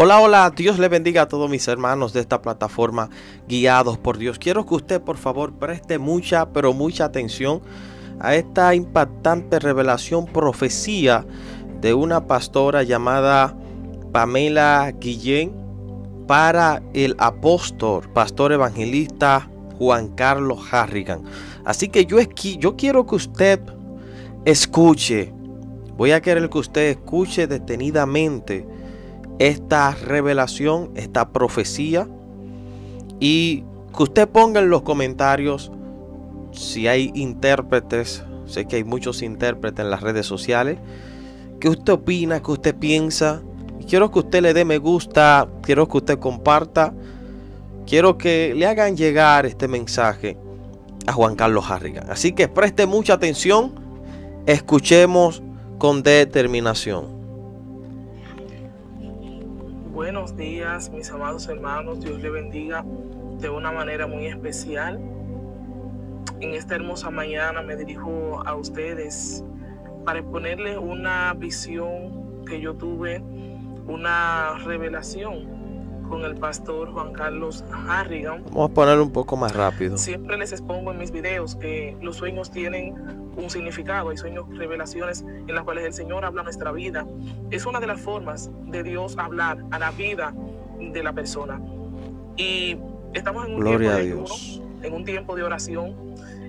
Hola, hola, Dios le bendiga a todos mis hermanos de esta plataforma guiados por Dios. Quiero que usted por favor preste mucha, pero mucha atención a esta impactante revelación, profecía de una pastora llamada Pamela Guillén para el apóstol, pastor evangelista Juan Carlos Harrigan. Así que yo, yo quiero que usted escuche, voy a querer que usted escuche detenidamente esta revelación, esta profecía. Y que usted ponga en los comentarios si hay intérpretes, sé que hay muchos intérpretes en las redes sociales, qué usted opina, qué usted piensa. Quiero que usted le dé me gusta, quiero que usted comparta, quiero que le hagan llegar este mensaje a Juan Carlos Harrigan. Así que preste mucha atención, escuchemos con determinación. Buenos días, mis amados hermanos. Dios le bendiga de una manera muy especial. En esta hermosa mañana me dirijo a ustedes para exponerles una visión que yo tuve, una revelación con el pastor Juan Carlos Harrigan. Vamos a poner un poco más rápido. Siempre les expongo en mis videos que los sueños tienen un significado, hay sueños, revelaciones en las cuales el Señor habla nuestra vida. Es una de las formas de Dios hablar a la vida de la persona. Y estamos en un tiempo de en un tiempo de oración,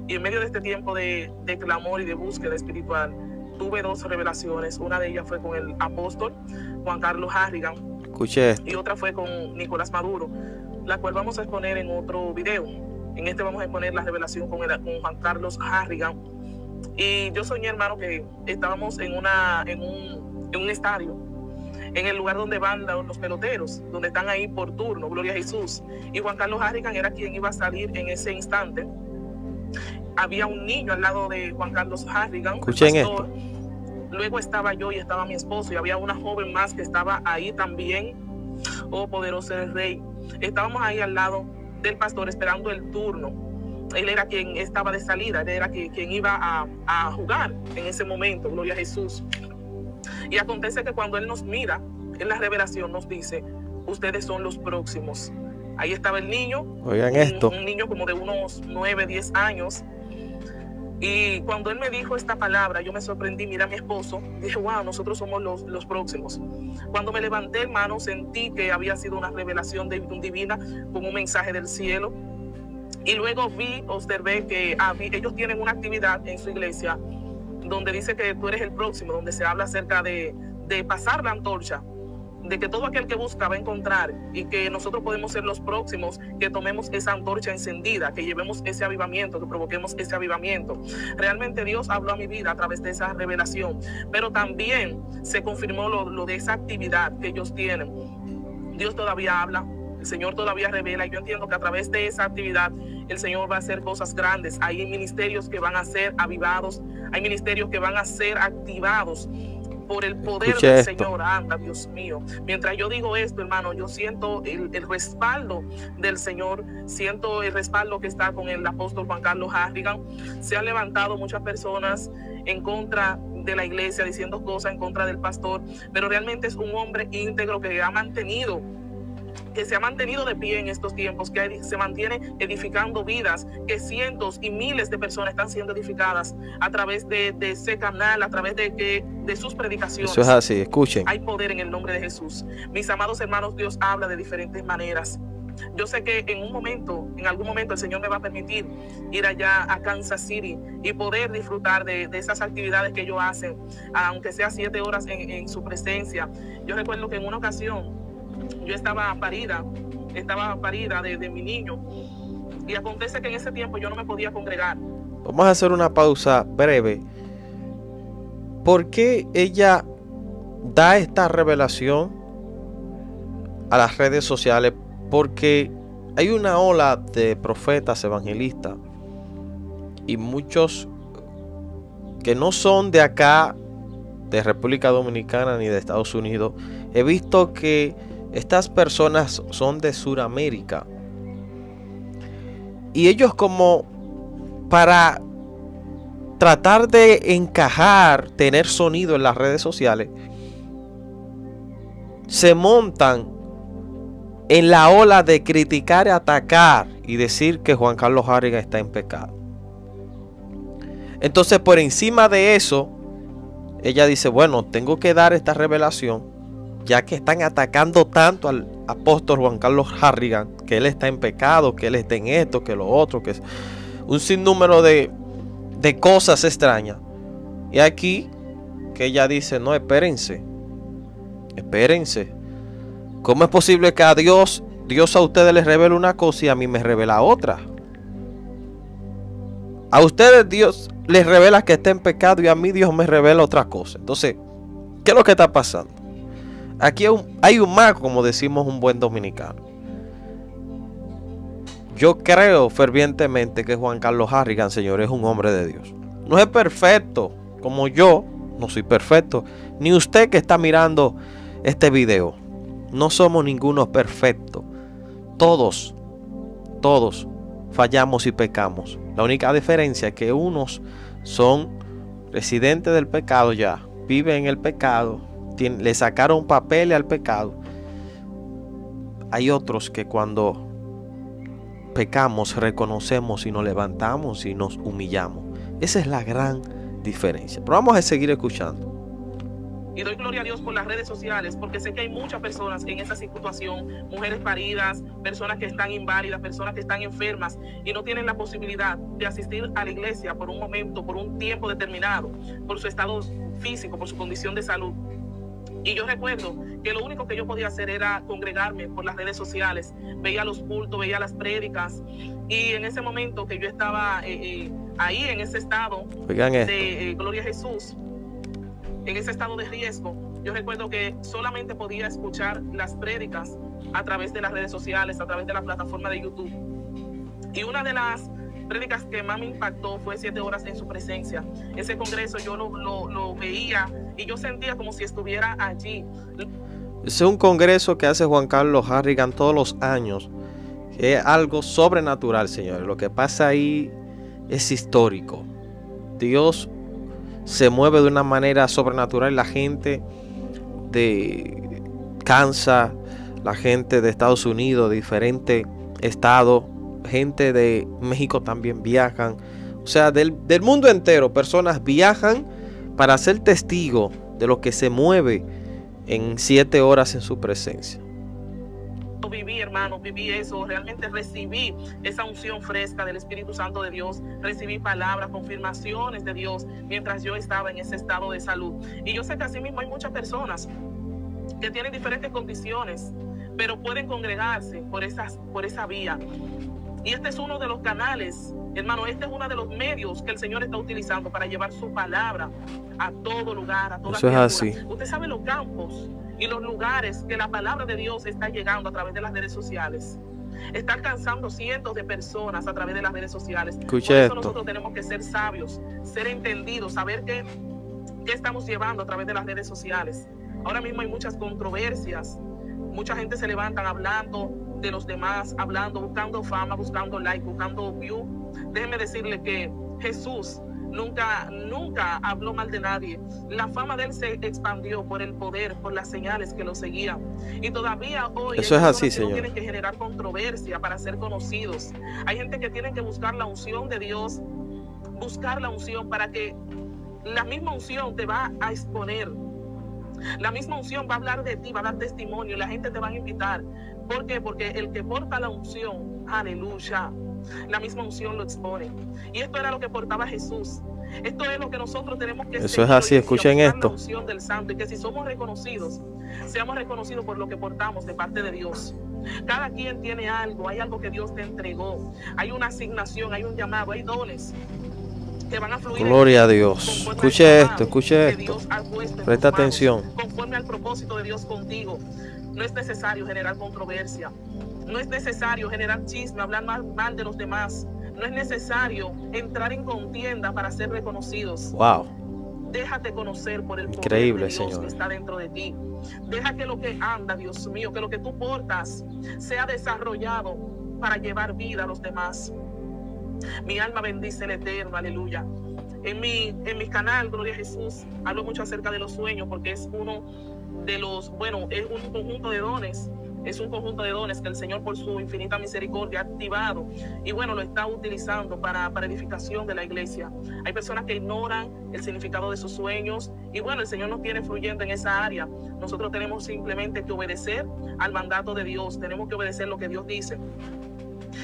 y en medio de este tiempo de, de clamor y de búsqueda espiritual, tuve dos revelaciones. Una de ellas fue con el apóstol Juan Carlos Harrigan, y otra fue con Nicolás Maduro, la cual vamos a exponer en otro video. En este vamos a exponer la revelación con, Juan Carlos Harrigan. Y yo soñé, hermano, que estábamos en, una, en, un, en un estadio, en el lugar donde van los peloteros, donde están ahí por turno, Gloria a Jesús. Y Juan Carlos Harrigan era quien iba a salir en ese instante. Había un niño al lado de Juan Carlos Harrigan. Escuchen esto Luego estaba yo y estaba mi esposo y había una joven más que estaba ahí también. Oh, poderoso el rey. Estábamos ahí al lado del pastor esperando el turno. Él era quien estaba de salida, él era quien, iba a, a jugar en ese momento, gloria a Jesús. Y acontece que cuando él nos mira, en la revelación nos dice, ustedes son los próximos. Ahí estaba el niño, Oigan esto. un niño como de unos 9, 10 años, y cuando él me dijo esta palabra, yo me sorprendí, mira a mi esposo, dije, wow, nosotros somos los, los próximos. Cuando me levanté, hermano, sentí que había sido una revelación de, divina con un mensaje del cielo. Y luego vi, observé que ellos tienen una actividad en su iglesia donde dice que tú eres el próximo, donde se habla acerca de, de pasar la antorcha de que todo aquel que busca va a encontrar y que nosotros podemos ser los próximos que tomemos esa antorcha encendida, que llevemos ese avivamiento, que provoquemos ese avivamiento. Realmente Dios habló a mi vida a través de esa revelación, pero también se confirmó lo, de esa actividad que ellos tienen. Dios todavía habla, el Señor todavía revela y yo entiendo que a través de esa actividad el Señor va a hacer cosas grandes. Hay ministerios que van a ser avivados, hay ministerios que van a ser activados por el poder del Señor. Anda, Dios mío. Mientras yo digo esto, hermano, yo siento el, respaldo del Señor, siento el respaldo que está con el apóstol Juan Carlos Harrigan. Se han levantado muchas personas en contra de la iglesia diciendo cosas en contra del pastor, pero realmente es un hombre íntegro que ha mantenido que se ha mantenido de pie en estos tiempos, que se mantiene edificando vidas, que cientos y miles de personas están siendo edificadas a través de, ese canal, a través de, que, de sus predicaciones. Eso es así, escuchen. Hay poder en el nombre de Jesús. Mis amados hermanos, Dios habla de diferentes maneras. Yo sé que en un momento, en algún momento, el Señor me va a permitir ir allá a Kansas City y poder disfrutar de, esas actividades que ellos hacen, aunque sea siete horas en, en su presencia. Yo recuerdo que en una ocasión yo estaba parida, estaba parida de, mi niño. Y acontece que en ese tiempo yo no me podía congregar. Vamos a hacer una pausa breve. ¿Por qué ella da esta revelación a las redes sociales? Porque hay una ola de profetas evangelistas y muchos que no son de acá, de República Dominicana ni de Estados Unidos. He visto que estas personas son de Sudamérica. Y ellos como para tratar de encajar, tener sonido en las redes sociales, se montan en la ola de criticar atacar y decir que Juan Carlos Harrigan está en pecado. Entonces por encima de eso, ella dice, bueno, tengo que dar esta revelación, ya que están atacando tanto al apóstol Juan Carlos Harrigan, que él está en pecado, que él está en esto, que lo otro, que es un sinnúmero de, de cosas extrañas. Y aquí que ella dice, no, espérense, espérense. ¿Cómo es posible que a Dios, Dios a ustedes les revela una cosa y a mí me revela otra? A ustedes Dios les revela que está en pecado y a mí Dios me revela otra cosa. Entonces, ¿qué es lo que está pasando? Aquí hay un, mago, como decimos un buen dominicano. Yo creo fervientemente que Juan Carlos Harrigan, Señor, es un hombre de Dios. No es perfecto, como yo, no soy perfecto, ni usted que está mirando este video. No somos ninguno perfecto. Todos, todos fallamos y pecamos. La única diferencia es que unos son residentes del pecado ya, viven en el pecado, le sacaron papel al pecado. Hay otros que cuando pecamos reconocemos y nos levantamos y nos humillamos. Esa es la gran diferencia. Pero vamos a seguir escuchando. Y doy gloria a Dios por las redes sociales, porque sé que hay muchas personas en esa situación, mujeres paridas, personas que están inválidas, personas que están enfermas y no tienen la posibilidad de asistir a la iglesia por un momento, por un tiempo determinado, por su estado físico, por su condición de salud. Y yo recuerdo que lo único que yo podía hacer era congregarme por las redes sociales, veía los cultos, veía las prédicas, y en ese momento que yo estaba eh, eh, ahí en ese estado de eh, Gloria a Jesús, en ese estado de riesgo, yo recuerdo que solamente podía escuchar las prédicas a través de las redes sociales, a través de la plataforma de YouTube. Y una de las prédicas que más me impactó fue siete horas en su presencia. Ese congreso yo lo, lo, veía y yo sentía como si estuviera allí. Es un congreso que hace Juan Carlos Harrigan todos los años. es algo sobrenatural, señores. Lo que pasa ahí es histórico. Dios se mueve de una manera sobrenatural. La gente de Kansas, la gente de Estados Unidos, de diferentes estados, gente de México también viajan. O sea, del, mundo entero, personas viajan para ser testigo de lo que se mueve en siete horas en su presencia viví, hermano, viví eso, realmente recibí esa unción fresca del Espíritu Santo de Dios, recibí palabras, confirmaciones de Dios mientras yo estaba en ese estado de salud. Y yo sé que así mismo hay muchas personas que tienen diferentes condiciones, pero pueden congregarse por, esas, por esa vía. Y este es uno de los canales, hermano, este es uno de los medios que el Señor está utilizando para llevar su palabra a todo lugar, a toda Eso es así. Usted sabe los campos y los lugares que la palabra de Dios está llegando a través de las redes sociales. Está alcanzando cientos de personas a través de las redes sociales. Por eso nosotros tenemos que ser sabios, ser entendidos, saber qué, qué estamos llevando a través de las redes sociales. Ahora mismo hay muchas controversias. Mucha gente se levantan hablando de los demás, hablando, buscando fama, buscando like, buscando view. Déjeme decirle que Jesús nunca, nunca habló mal de nadie. La fama de él se expandió por el poder, por las señales que lo seguían. Y todavía hoy Eso es así, señor. tienen que generar controversia para ser conocidos. Hay gente que tiene que buscar la unción de Dios, buscar la unción para que la misma unción te va a exponer. La misma unción va a hablar de ti, va a dar testimonio, la gente te va a invitar. ¿Por qué? Porque el que porta la unción, aleluya, la misma unción lo expone. Y esto era lo que portaba Jesús. Esto es lo que nosotros tenemos que Eso es así, escuchen esto. La unción del santo y que si somos reconocidos, seamos reconocidos por lo que portamos de parte de Dios. Cada quien tiene algo, hay algo que Dios te entregó, hay una asignación, hay un llamado, hay dones que van a fluir. Gloria a Dios. Escuche esto, escuche esto. Presta atención. Conforme al propósito de Dios contigo. No es necesario generar controversia. No es necesario generar chisme, hablar mal, de los demás. No es necesario entrar en contienda para ser reconocidos. Wow. Déjate conocer por el Increíble, poder de Dios Señor. que está dentro de ti. Deja que lo que anda, Dios mío, que lo que tú portas sea desarrollado para llevar vida a los demás. Mi alma bendice el Eterno, aleluya. En mi, en mi canal, Gloria a Jesús, hablo mucho acerca de los sueños porque es uno de los, bueno, es un conjunto de dones es un conjunto de dones que el Señor por su infinita misericordia ha activado y bueno, lo está utilizando para, para edificación de la iglesia. Hay personas que ignoran el significado de sus sueños y bueno, el Señor nos tiene fluyendo en esa área. Nosotros tenemos simplemente que obedecer al mandato de Dios, tenemos que obedecer lo que Dios dice.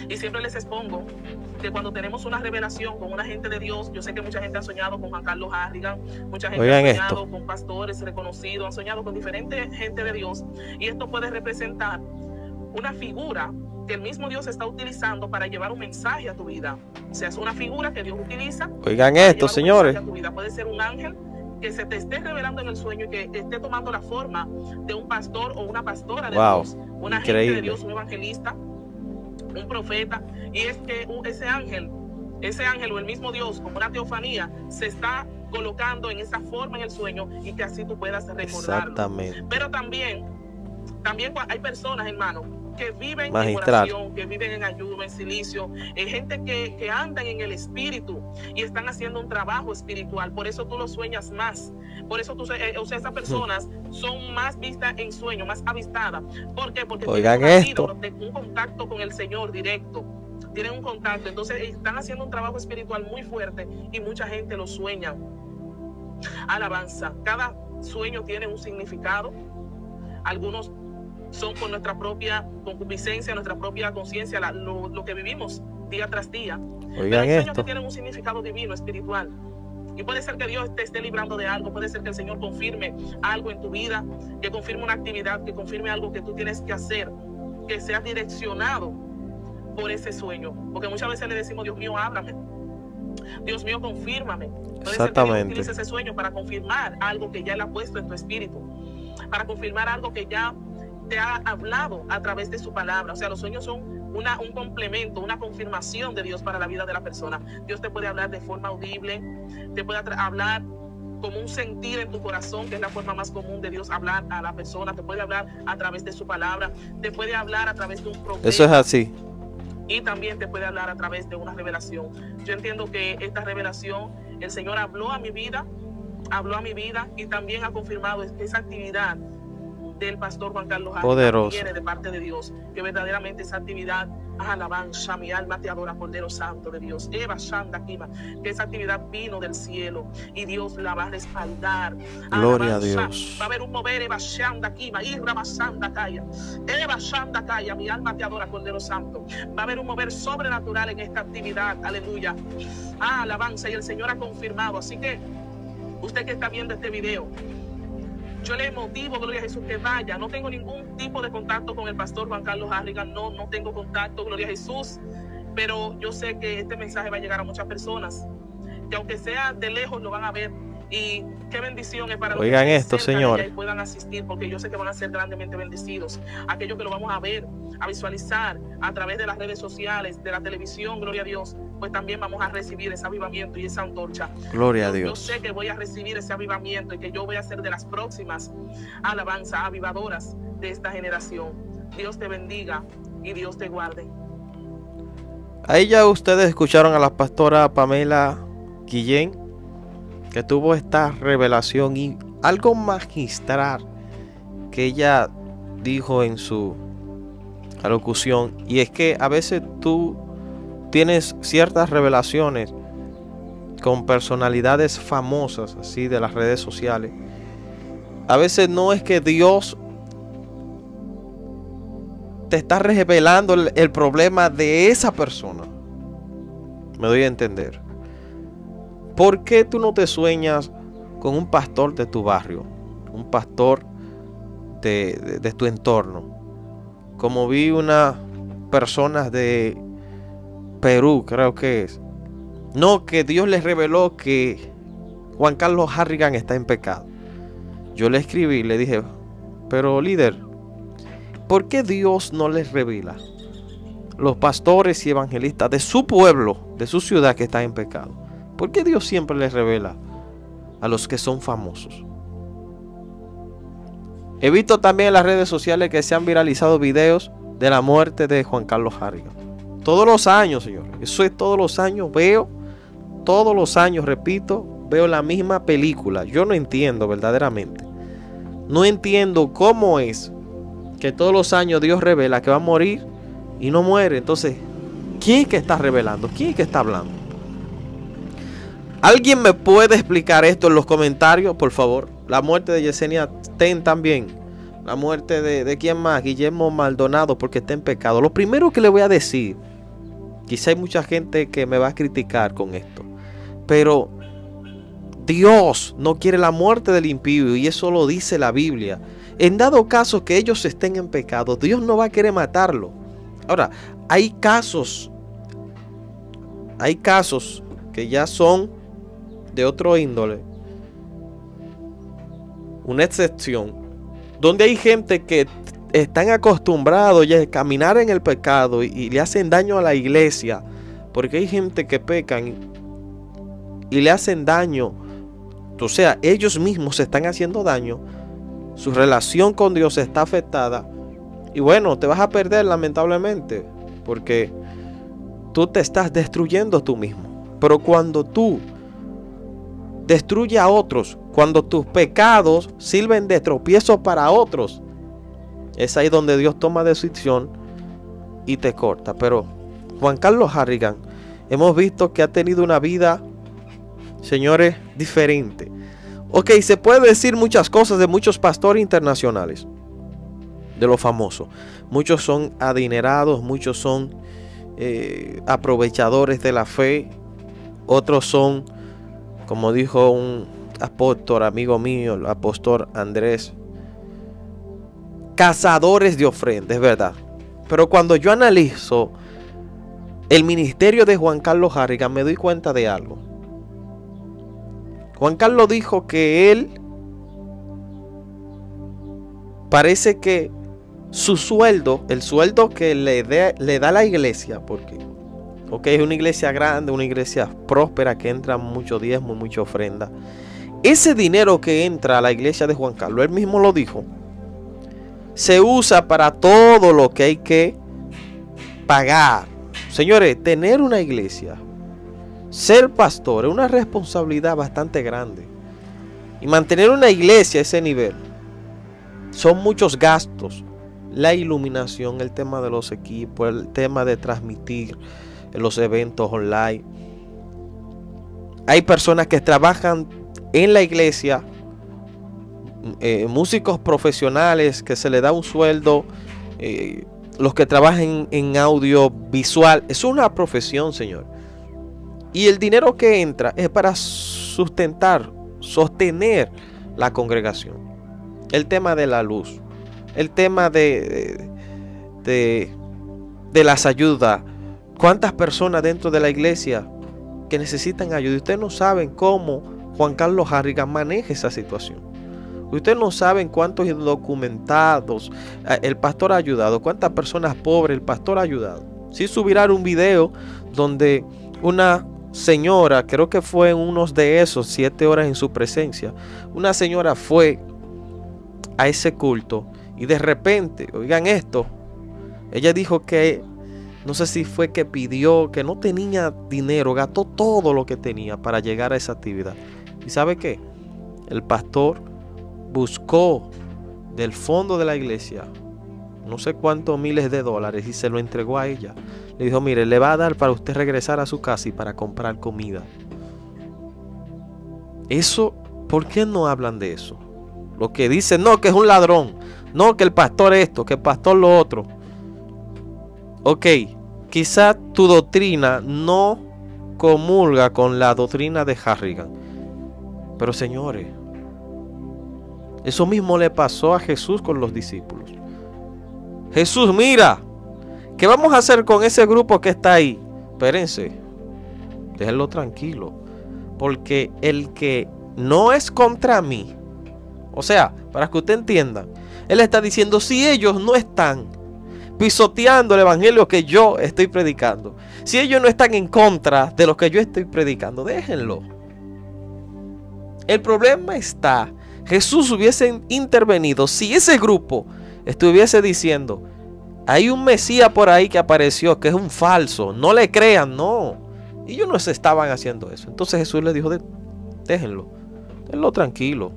Y siempre les expongo que cuando tenemos una revelación con una gente de Dios, yo sé que mucha gente ha soñado con Juan Carlos Harrigan, mucha gente ha soñado con pastores reconocidos, han soñado con diferente gente de Dios. Y esto puede representar una figura que el mismo Dios está utilizando para llevar un mensaje a tu vida. O sea, es una figura que Dios utiliza. Oigan esto, señores. Puede ser un ángel que se te esté revelando en el sueño y que esté tomando la forma de un pastor o una pastora de Dios, una gente de Dios, un evangelista un profeta, y es que ese ángel, ese ángel o el mismo Dios, como una teofanía, se está colocando en esa forma en el sueño y que así tú puedas recordarlo. Exactamente. Pero también, también hay personas, hermano, que viven en oración, que viven en ayuno, en silicio, gente que, que andan en el espíritu y están haciendo un trabajo espiritual. Por eso tú lo sueñas más. Por eso tú, eh, o sea, esas personas son más vistas en sueño, más avistadas. ¿Por qué? Porque Oigan tienen esto. un contacto con el Señor directo. Tienen un contacto. Entonces están haciendo un trabajo espiritual muy fuerte y mucha gente lo sueña. Alabanza. Cada sueño tiene un significado. Algunos son por nuestra propia concupiscencia, nuestra propia conciencia, lo, que vivimos día tras día. Oigan Pero esto. que tienen un significado divino, espiritual. Y puede ser que Dios te esté librando de algo, puede ser que el Señor confirme algo en tu vida, que confirme una actividad, que confirme algo que tú tienes que hacer, que sea direccionado por ese sueño. Porque muchas veces le decimos, Dios mío, háblame. Dios mío, confírmame. Puede Exactamente. Ser que ese sueño para confirmar algo que ya Él ha puesto en tu espíritu, para confirmar algo que ya te ha hablado a través de su palabra. O sea, los sueños son una, un complemento, una confirmación de Dios para la vida de la persona. Dios te puede hablar de forma audible, te puede hablar como un sentir en tu corazón, que es la forma más común de Dios hablar a la persona, te puede hablar a través de su palabra, te puede hablar a través de un profeta. Eso es así. Y también te puede hablar a través de una revelación. Yo entiendo que esta revelación, el Señor habló a mi vida, habló a mi vida y también ha confirmado esa actividad del pastor Juan Carlos Poderoso. viene de parte de Dios, que verdaderamente esa actividad, alabanza, mi alma te adora, Cordero Santo de Dios, Eva Shanda Kiva, que esa actividad vino del cielo y Dios la va a respaldar. Gloria a Dios. Va a haber un mover, Eva Shanda Kiva, Irra Sanda Kaya, Eva Shanda Kaya, mi alma te adora, Cordero Santo. Va a haber un mover sobrenatural en esta actividad, aleluya. Ah, alabanza, y el Señor ha confirmado. Así que usted que está viendo este video, yo le motivo, gloria a Jesús, que vaya. No tengo ningún tipo de contacto con el pastor Juan Carlos Harrigan, no, no tengo contacto, gloria a Jesús. Pero yo sé que este mensaje va a llegar a muchas personas, que aunque sea de lejos lo van a ver y qué bendición es para Oigan los que esto, señor. puedan asistir, porque yo sé que van a ser grandemente bendecidos. Aquellos que lo vamos a ver, a visualizar a través de las redes sociales, de la televisión, gloria a Dios, pues también vamos a recibir ese avivamiento y esa antorcha. Gloria a Dios. Yo sé que voy a recibir ese avivamiento y que yo voy a ser de las próximas alabanzas avivadoras de esta generación. Dios te bendiga y Dios te guarde. Ahí ya ustedes escucharon a la pastora Pamela Guillén que tuvo esta revelación y algo magistral que ella dijo en su alocución. Y es que a veces tú tienes ciertas revelaciones con personalidades famosas así de las redes sociales. A veces no es que Dios te está revelando el, el problema de esa persona. Me doy a entender ¿Por qué tú no te sueñas con un pastor de tu barrio? Un pastor de, tu entorno. Como vi una personas de Perú, creo que es. No, que Dios les reveló que Juan Carlos Harrigan está en pecado. Yo le escribí, le dije, pero líder, ¿por qué Dios no les revela los pastores y evangelistas de su pueblo, de su ciudad que está en pecado? ¿Por qué Dios siempre les revela a los que son famosos? He visto también en las redes sociales que se han viralizado videos de la muerte de Juan Carlos Harrigan. Todos los años, señor. Eso es todos los años. Veo, todos los años, repito, veo la misma película. Yo no entiendo verdaderamente. No entiendo cómo es que todos los años Dios revela que va a morir y no muere. Entonces, ¿quién es que está revelando? ¿Quién es que está hablando? ¿Alguien me puede explicar esto en los comentarios, por favor? La muerte de Yesenia Ten también. La muerte de, quién más? Guillermo Maldonado porque está en pecado. Lo primero que le voy a decir, quizá hay mucha gente que me va a criticar con esto, pero Dios no quiere la muerte del impío y eso lo dice la Biblia. En dado caso que ellos estén en pecado, Dios no va a querer matarlo. Ahora, hay casos, hay casos que ya son de otro índole. Una excepción, donde hay gente que están acostumbrados ya a caminar en el pecado y, le hacen daño a la iglesia, porque hay gente que pecan y le hacen daño o sea, ellos mismos se están haciendo daño, su relación con Dios está afectada y bueno, te vas a perder lamentablemente porque tú te estás destruyendo tú mismo. Pero cuando tú destruyes a otros, cuando tus pecados sirven de tropiezo para otros, es ahí donde Dios toma decisión y te corta. Pero Juan Carlos Harrigan, hemos visto que ha tenido una vida señores, diferente. Ok, se puede decir muchas cosas de muchos pastores internacionales, de lo famoso. Muchos son adinerados, muchos son eh, aprovechadores de la fe, otros son, como dijo un apóstol, amigo mío, el apóstol Andrés, cazadores de ofrendas, verdad. Pero cuando yo analizo el ministerio de Juan Carlos Harrigan, me doy cuenta de algo. Juan Carlos dijo que él parece que su sueldo, el sueldo que le, le da la iglesia, porque okay, es una iglesia grande, una iglesia próspera que entra mucho diezmo, mucha ofrenda. Ese dinero que entra a la iglesia de Juan Carlos, él mismo lo dijo, se usa para todo lo que hay que pagar. Señores, tener una iglesia ser pastor es una responsabilidad bastante grande. Y mantener una iglesia a ese nivel son muchos gastos. La iluminación, el tema de los equipos, el tema de transmitir los eventos online. Hay personas que trabajan en la iglesia, eh, músicos profesionales que se le da un sueldo, eh, los que trabajan en audio visual. Es una profesión, señor. Y el dinero que entra es para sustentar, sostener la congregación. El tema de la luz, el tema de, de las ayudas. ¿Cuántas personas dentro de la iglesia que necesitan ayuda? Ustedes no saben cómo Juan Carlos Harrigan maneja esa situación. Ustedes no saben cuántos indocumentados eh, el pastor ha ayudado, cuántas personas pobres el pastor ha ayudado. Si subirá un video donde una señora, creo que fue en unos de esos siete horas en su presencia, una señora fue a ese culto y de repente, oigan esto, ella dijo que, no sé si fue que pidió, que no tenía dinero, gastó todo lo que tenía para llegar a esa actividad. ¿Y sabe qué? El pastor buscó del fondo de la iglesia no sé cuántos miles de dólares y se lo entregó a ella. Le dijo, mire, le va a dar para usted regresar a su casa y para comprar comida. Eso, ¿por qué no hablan de eso? Lo que dicen, no, que es un ladrón. No, que el pastor esto, que el pastor lo otro. Ok, quizá tu doctrina no comulga con la doctrina de Harrigan. Pero señores, eso mismo le pasó a Jesús con los discípulos. Jesús, mira, ¿qué vamos a hacer con ese grupo que está ahí? Espérense, déjenlo tranquilo. Porque el que no es contra mí, o sea, para que usted entienda, Él está diciendo, si ellos no están pisoteando el evangelio que yo estoy predicando, si ellos no están en contra de lo que yo estoy predicando, déjenlo. El problema está, Jesús hubiese intervenido si ese grupo estuviese diciendo, hay un Mesías por ahí que apareció que es un falso, no le crean, no. Y ellos no estaban haciendo eso. Entonces Jesús les dijo, déjenlo, déjenlo tranquilo.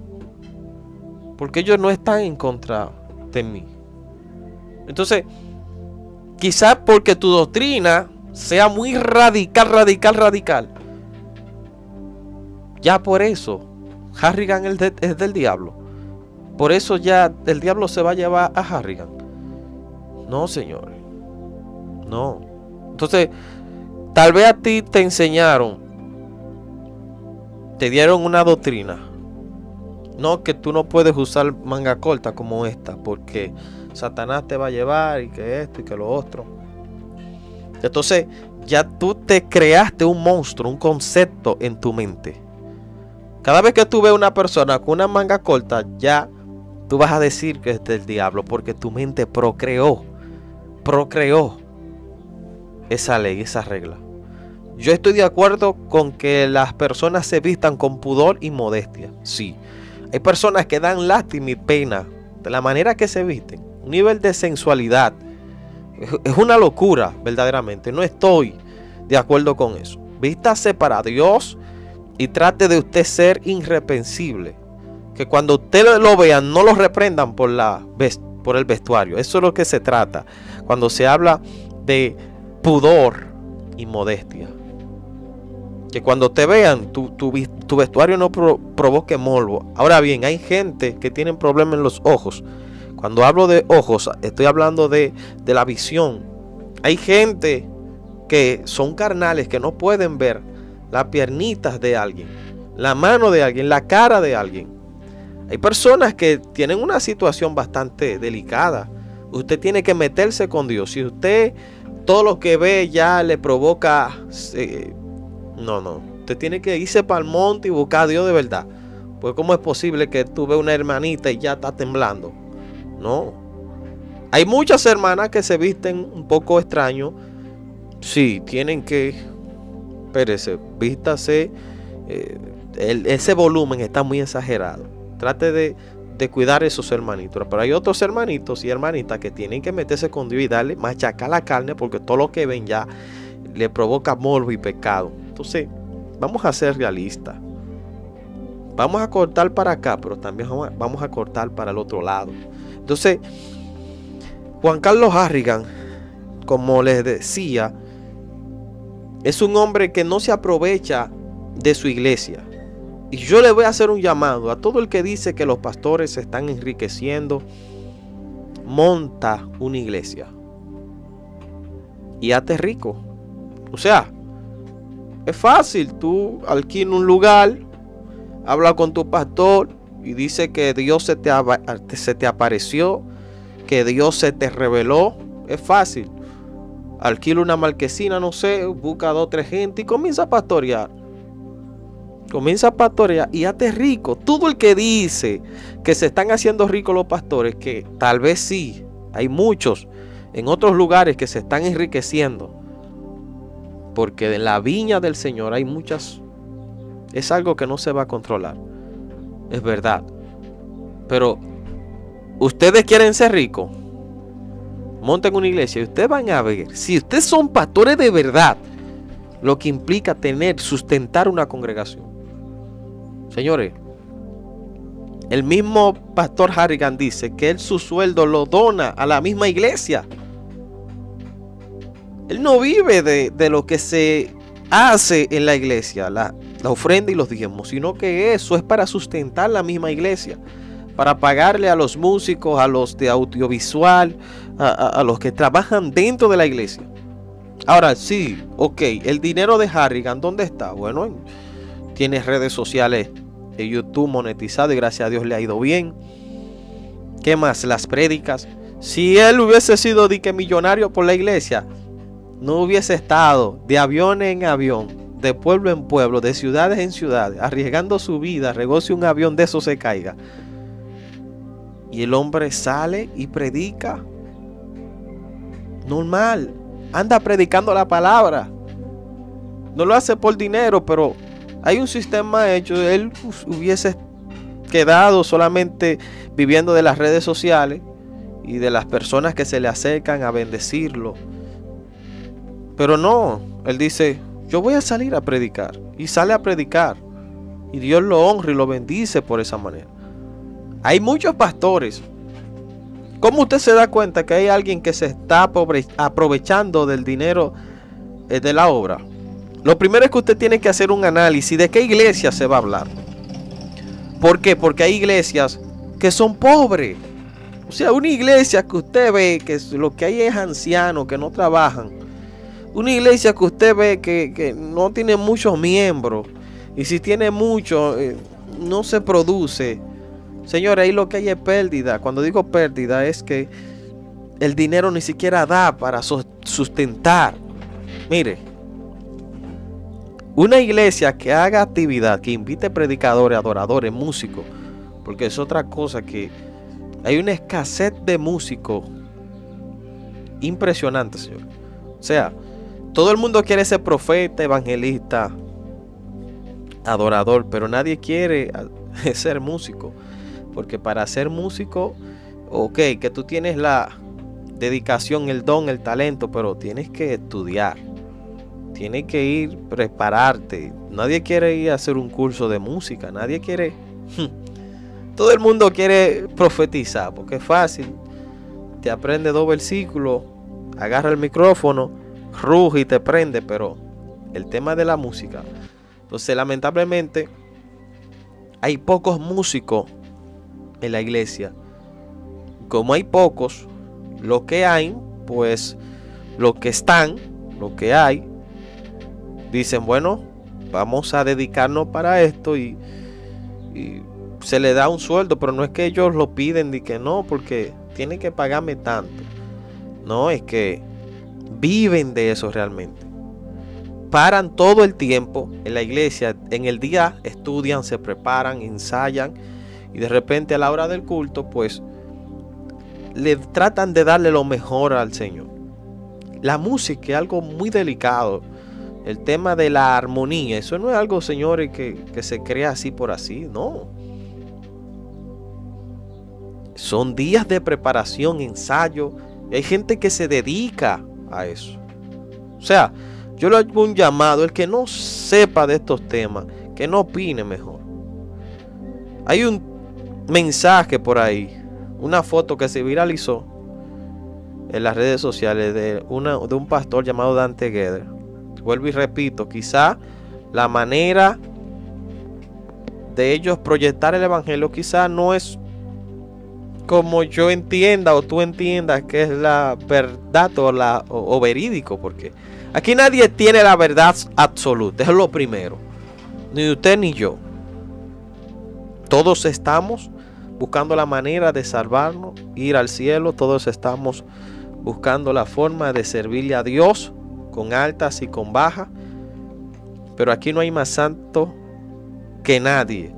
Porque ellos no están en contra de mí. Entonces, quizás porque tu doctrina sea muy radical, radical, radical. Ya por eso, Harrigan es, del diablo. Por eso ya el diablo se va a llevar a Harrigan. No, señores. No. Entonces, tal vez a ti te enseñaron, te dieron una doctrina. No, que tú no puedes usar manga corta como esta, porque Satanás te va a llevar y que esto y que lo otro. Entonces, ya tú te creaste un monstruo, un concepto en tu mente. Cada vez que tú ves una persona con una manga corta, ya tú vas a decir que es del diablo, porque tu mente procreó, procreó esa ley, esa regla. Yo estoy de acuerdo con que las personas se vistan con pudor y modestia. Sí. Hay personas que dan lástima y pena de la manera que se visten. Un nivel de sensualidad. Es una locura, verdaderamente. No estoy de acuerdo con eso. Vístase para Dios y trate de usted ser irreprensible. Que cuando usted lo vean, no lo reprendan por, la, por el vestuario. Eso es lo que se trata. Cuando se habla de pudor y modestia. Que cuando te vean, tu, tu, vestuario no provoque morbo. Ahora bien, hay gente que tiene problemas en los ojos. Cuando hablo de ojos, estoy hablando de, de la visión. Hay gente que son carnales, que no pueden ver las piernitas de alguien, la mano de alguien, la cara de alguien. Hay personas que tienen una situación bastante delicada. Usted tiene que meterse con Dios. Si usted todo lo que ve ya le provoca... Eh, no, no. Usted tiene que irse para el monte y buscar a Dios de verdad. Pues ¿cómo es posible que tú veas una hermanita y ya está temblando? No. Hay muchas hermanas que se visten un poco extraño. Sí, tienen que... Espérese, vístase. Eh, ese volumen está muy exagerado. Trate de de cuidar esos hermanitos. Pero hay otros hermanitos y hermanitas que tienen que meterse con Dios y darle, machacar la carne porque todo lo que ven ya le provoca morbo y pecado. Entonces, vamos a ser realistas. Vamos a cortar para acá, pero también vamos a cortar para el otro lado. Entonces, Juan Carlos Harrigan, como les decía, es un hombre que no se aprovecha de su iglesia. Y yo le voy a hacer un llamado a todo el que dice que los pastores se están enriqueciendo. Monta una iglesia. Y hazte rico. O sea, es fácil. Tú alquilas un lugar, habla con tu pastor y dice que Dios se te, se te apareció, que Dios se te reveló. Es fácil. Alquila una marquesina, no sé, busca a dos o tres gente y comienza a pastorear. Comienza a pastorear y hazte rico. Todo el que dice que se están haciendo ricos los pastores, que tal vez sí, hay muchos en otros lugares que se están enriqueciendo. Porque en la viña del Señor hay muchas. Es algo que no se va a controlar. Es verdad. Pero ustedes quieren ser ricos. Monten una iglesia y ustedes van a ver. Si ustedes son pastores de verdad, lo que implica tener, sustentar una congregación. Señores, el mismo pastor Harrigan dice que él su sueldo lo dona a la misma iglesia. Él no vive de, lo que se hace en la iglesia, la, ofrenda y los diezmos, sino que eso es para sustentar la misma iglesia, para pagarle a los músicos, a los de audiovisual, a, a los que trabajan dentro de la iglesia. Ahora sí, ok, el dinero de Harrigan, ¿dónde está? Bueno, en, tiene redes sociales de YouTube monetizado y gracias a Dios le ha ido bien. ¿Qué más? Las prédicas. Si él hubiese sido dique millonario por la iglesia, no hubiese estado de avión en avión, de pueblo en pueblo, de ciudades en ciudades, arriesgando su vida, regó si un avión de eso se caiga. Y el hombre sale y predica. Normal. Anda predicando la palabra. No lo hace por dinero, pero hay un sistema hecho, él hubiese quedado solamente viviendo de las redes sociales y de las personas que se le acercan a bendecirlo. Pero no, él dice, yo voy a salir a predicar. Y sale a predicar. Y Dios lo honra y lo bendice por esa manera. Hay muchos pastores ¿Cómo usted se da cuenta que hay alguien que se está aprovechando del dinero eh, de la obra? Lo primero es que usted tiene que hacer un análisis de qué iglesia se va a hablar. ¿Por qué? Porque hay iglesias que son pobres. O sea, una iglesia que usted ve que lo que hay es ancianos que no trabajan. Una iglesia que usted ve que, no tiene muchos miembros. Y si tiene muchos, eh, no se produce. Señores, ahí lo que hay es pérdida. Cuando digo pérdida es que el dinero ni siquiera da para sustentar. Mire, una iglesia que haga actividad, que invite predicadores, adoradores, músicos, porque es otra cosa que hay una escasez de músicos impresionante, Señor. O sea, todo el mundo quiere ser profeta, evangelista, adorador, pero nadie quiere ser músico. Porque para ser músico, ok, que tú tienes la dedicación, el don, el talento, pero tienes que estudiar. Tienes que ir, prepararte. Nadie quiere ir a hacer un curso de música. Nadie quiere... Todo el mundo quiere profetizar porque es fácil. Te aprende dos versículos, agarra el micrófono, ruge y te prende, pero el tema de la música. Entonces, lamentablemente, hay pocos músicos en la iglesia. Como hay pocos, lo que hay, pues lo que están, lo que hay, dicen, bueno, vamos a dedicarnos para esto y, se le da un sueldo, pero no es que ellos lo piden ni que no, porque tienen que pagarme tanto. No, es que viven de eso realmente. Paran todo el tiempo en la iglesia, en el día estudian, se preparan, ensayan y de repente a la hora del culto pues le tratan de darle lo mejor al Señor. La música es algo muy delicado el tema de la armonía, eso no es algo, señores, que, se crea así por así, no. Son días de preparación, ensayo. hay gente que se dedica a eso. O sea, yo le hago un llamado, el que no sepa de estos temas, que no opine mejor. Hay un mensaje por ahí, una foto que se viralizó en las redes sociales de, una, de un pastor llamado Dante Guedes vuelvo y repito, quizá la manera de ellos proyectar el evangelio quizá no es como yo entienda o tú entiendas que es la verdad o, la, o, verídico, porque aquí nadie tiene la verdad absoluta, es lo primero, ni usted ni yo. Todos estamos buscando la manera de salvarnos, ir al cielo, todos estamos buscando la forma de servirle a Dios con altas y con bajas. Pero aquí no hay más santo que nadie.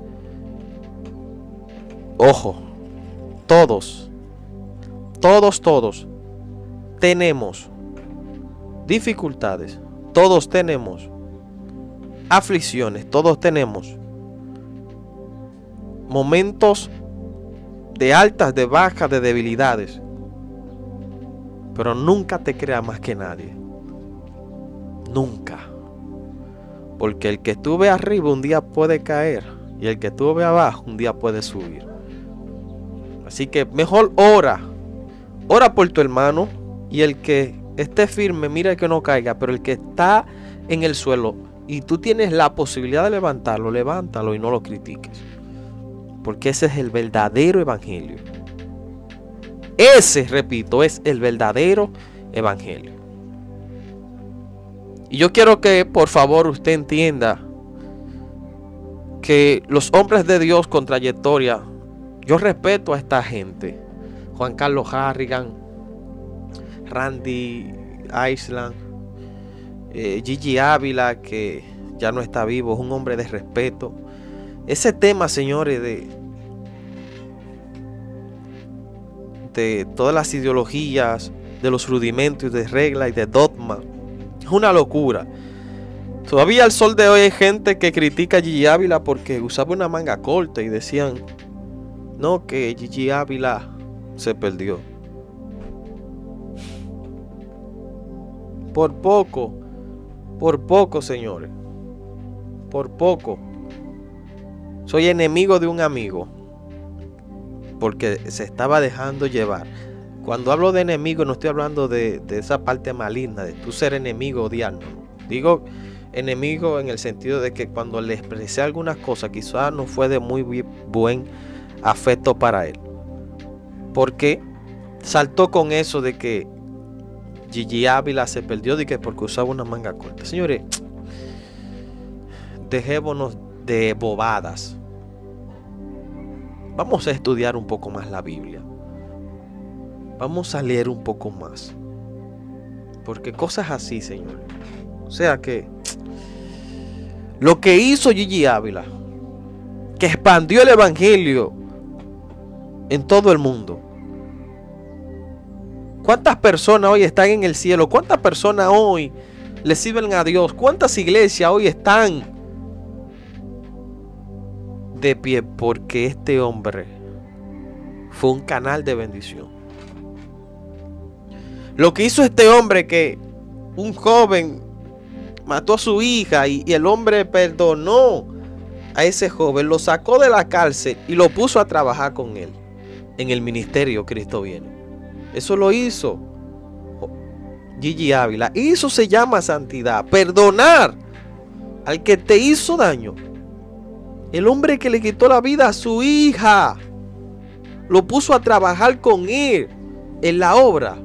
Ojo, todos, todos, todos tenemos dificultades, todos tenemos aflicciones, todos tenemos momentos de altas, de bajas, de debilidades. Pero nunca te creas más que nadie. Nunca. Porque el que estuve arriba un día puede caer y el que estuve abajo un día puede subir. Así que mejor ora. Ora por tu hermano y el que esté firme, mira que no caiga, pero el que está en el suelo y tú tienes la posibilidad de levantarlo, levántalo y no lo critiques. Porque ese es el verdadero evangelio. Ese, repito, es el verdadero evangelio. Y yo quiero que por favor usted entienda que los hombres de Dios con trayectoria, yo respeto a esta gente. Juan Carlos Harrigan, Randy Island, eh, Gigi Ávila, que ya no está vivo, es un hombre de respeto. Ese tema, señores, de, de todas las ideologías, de los rudimentos de regla y de dogma, una locura. Todavía al sol de hoy hay gente que critica a Gigi Ávila porque usaba una manga corta y decían, no, que Gigi Ávila se perdió. Por poco, por poco, señores. Por poco. Soy enemigo de un amigo porque se estaba dejando llevar. Cuando hablo de enemigo no estoy hablando de, esa parte maligna, de tú ser enemigo odiarnos. Digo enemigo en el sentido de que cuando le expresé algunas cosas quizás no fue de muy buen afecto para él. Porque saltó con eso de que Gigi Ávila se perdió de que porque usaba una manga corta. Señores, dejémonos de bobadas. Vamos a estudiar un poco más la Biblia. Vamos a leer un poco más. Porque cosas así, Señor. O sea que lo que hizo Gigi Ávila, que expandió el Evangelio en todo el mundo. ¿Cuántas personas hoy están en el cielo? ¿Cuántas personas hoy le sirven a Dios? ¿Cuántas iglesias hoy están de pie porque este hombre fue un canal de bendición? Lo que hizo este hombre que un joven mató a su hija y, el hombre perdonó a ese joven, lo sacó de la cárcel y lo puso a trabajar con él en el ministerio Cristo viene. Eso lo hizo Gigi Ávila. Eso se llama santidad. Perdonar al que te hizo daño. El hombre que le quitó la vida a su hija. Lo puso a trabajar con él en la obra.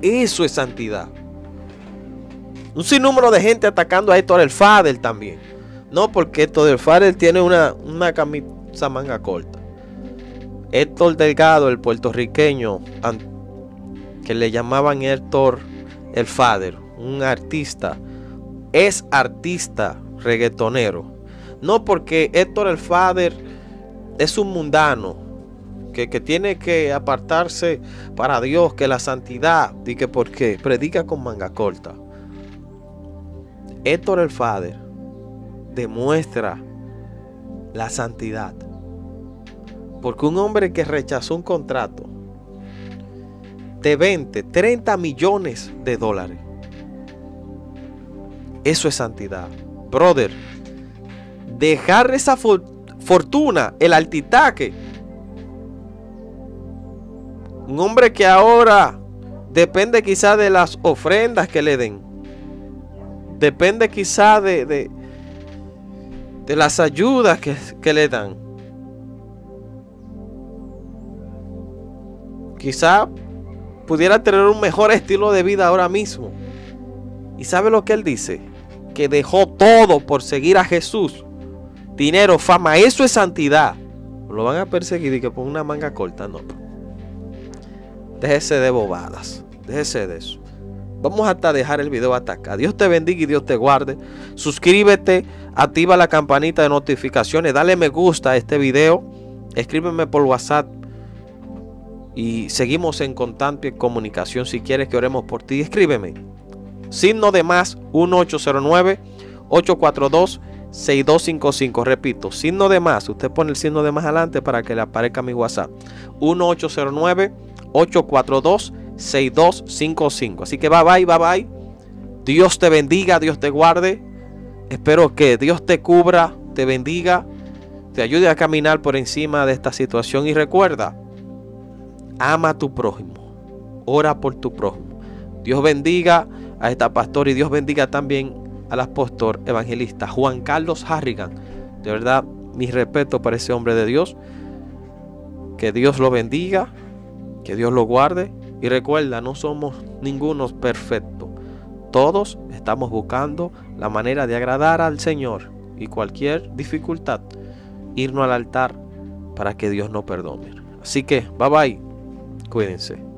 Eso es santidad. Un sinnúmero de gente atacando a Héctor el Fader también. No, porque Héctor el Fader tiene una, una camisa manga corta. Héctor Delgado, el puertorriqueño, que le llamaban Héctor el Fader, un artista, es artista reggaetonero. No porque Héctor el Fader es un mundano, que, que, tiene que apartarse para Dios, que la santidad, y que porque predica con manga corta. Héctor el Fader demuestra la santidad. Porque un hombre que rechazó un contrato de 20, 30 millones de dólares. Eso es santidad. Brother, dejar esa fortuna, el altitaque. Un hombre que ahora depende quizá de las ofrendas que le den. Depende quizá de, de, las ayudas que, que le dan. Quizá pudiera tener un mejor estilo de vida ahora mismo. ¿Y sabe lo que él dice? Que dejó todo por seguir a Jesús. Dinero, fama, eso es santidad. Lo van a perseguir y que ponga una manga corta, no. Déjese de bobadas. Déjese de eso. Vamos hasta dejar el video hasta acá. Dios te bendiga y Dios te guarde. Suscríbete, activa la campanita de notificaciones, dale me gusta a este video. Escríbeme por WhatsApp y seguimos en contacto y comunicación. Si quieres que oremos por ti, escríbeme. Signo de más 1809-842-6255. Repito, signo de más. Usted pone el signo de más adelante para que le aparezca mi WhatsApp. 1809-842-6255. Así que bye bye, bye bye. Dios te bendiga, Dios te guarde. Espero que Dios te cubra, te bendiga, te ayude a caminar por encima de esta situación. Y recuerda, ama a tu prójimo, ora por tu prójimo. Dios bendiga a esta pastora y Dios bendiga también al apóstol evangelista Juan Carlos Harrigan. De verdad, mi respeto para ese hombre de Dios. Que Dios lo bendiga, que Dios lo guarde. Y recuerda, no somos ningunos perfectos. Todos estamos buscando la manera de agradar al Señor y cualquier dificultad, irnos al altar para que Dios nos perdone. Así que, bye bye. Cuídense.